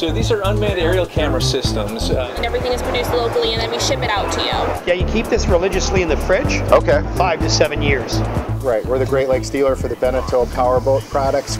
So these are unmanned aerial camera systems. Uh, And everything is produced locally and then we ship it out to you. Yeah, you keep this religiously in the fridge, Okay. five to seven years. Right, we're the Great Lakes dealer for the Beneteau powerboat products.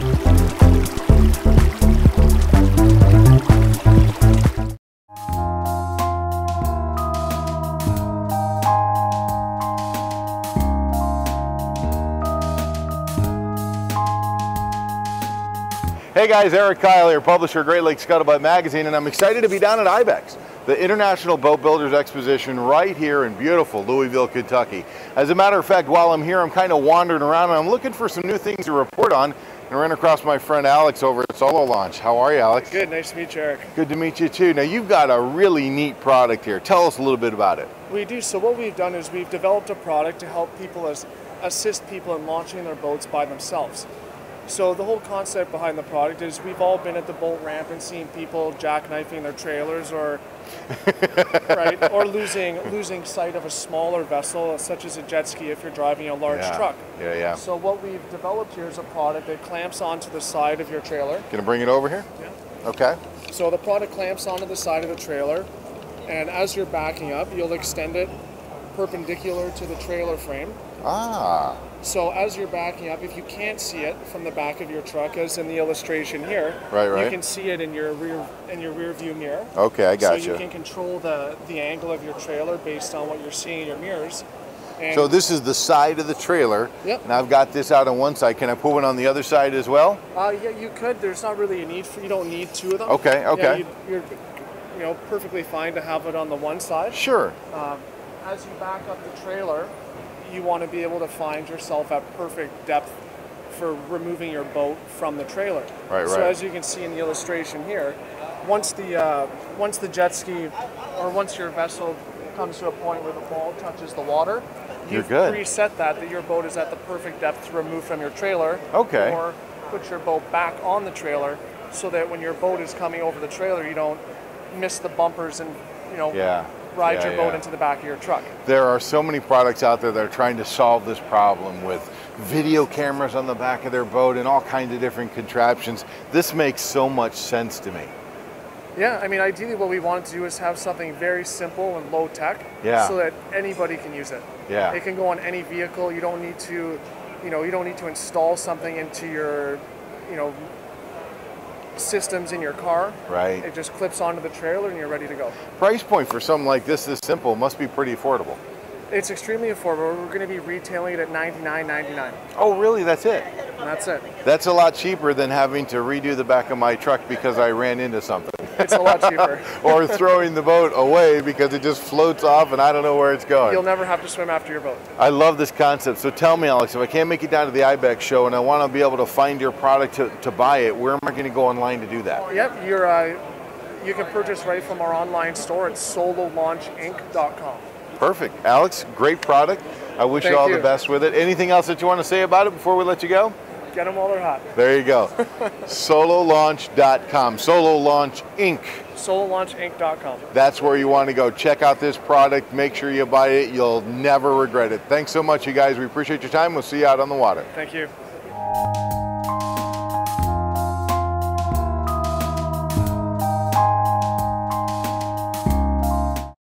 Hey guys, Erik Kyle here, publisher of Great Lakes Scuttlebutt Magazine, and I'm excited to be down at IBEX, the International Boat Builders Exposition right here in beautiful Louisville, Kentucky. As a matter of fact, while I'm here, I'm kind of wandering around and I'm looking for some new things to report on and ran across my friend Alex over at Solo Launch. How are you, Alex? Good, nice to meet you, Erik. Good to meet you too. Now you've got a really neat product here. Tell us a little bit about it. We do. So what we've done is we've developed a product to help people as, assist people in launching their boats by themselves. So the whole concept behind the product is we've all been at the boat ramp and seen people jackknifing their trailers or right or losing losing sight of a smaller vessel such as a jet ski if you're driving a large Yeah. truck. Yeah, yeah. So what we've developed here is a product that clamps onto the side of your trailer. Gonna bring it over here? Yeah. Okay. So the product clamps onto the side of the trailer, and as you're backing up, you'll extend it perpendicular to the trailer frame. Ah, So as you're backing up, if you can't see it from the back of your truck, as in the illustration here, Right, right. you can see it in your rear in your rear view mirror. okay, I got you. so you. can control the the angle of your trailer based on what you're seeing in your mirrors. And So this is the side of the trailer. Yep. And I've got this out on one side. Can I put one on the other side as well? Uh, yeah, you could. There's not really a need for. You don't need two of them. Okay, Yeah, okay. you, you're, you know, perfectly fine to have it on the one side. Sure. As you back up the trailer, you want to be able to find yourself at perfect depth for removing your boat from the trailer. Right, So right. as you can see in the illustration here, once the uh, once the jet ski or once your vessel comes to a point where the ball touches the water, you've preset that that your boat is at the perfect depth to remove from your trailer. Okay. Or put your boat back on the trailer so that when your boat is coming over the trailer, you don't miss the bumpers and you know Yeah. Ride Yeah, your boat yeah. into the back of your truck. There are so many products out there that are trying to solve this problem with video cameras on the back of their boat and all kinds of different contraptions. This makes so much sense to me. Yeah, I mean, ideally, what we want to do is have something very simple and low tech, Yeah. so that anybody can use it. Yeah. it can go on any vehicle. You don't need to, you know, you don't need to install something into your, you know, systems in your car. Right. It just clips onto the trailer and you're ready to go. Price point for something like this, this simple, must be pretty affordable. It's extremely affordable. We're going to be retailing it at $99.99, Oh, really? That's it? and that's it. That's a lot cheaper than having to redo the back of my truck because I ran into something. It's a lot cheaper. or throwing the boat away because it just floats off and I don't know where it's going. You'll never have to swim after your boat. I love this concept. So tell me, Alex, if I can't make it down to the IBEX show and I want to be able to find your product to, to buy it, where am I going to go online to do that? Yep, you're. Uh, you can purchase right from our online store at sololaunchinc.com. Perfect. Alex, great product. I wish you Thank all the best with it. Anything else that you want to say about it before we let you go? Get them while they're hot. There you go. Sololaunch.com. Solo Launch Inc. sololaunchinc.com. That's where you want to go. Check out this product. Make sure you buy it. You'll never regret it. Thanks so much, you guys. We appreciate your time. We'll see you out on the water. Thank you.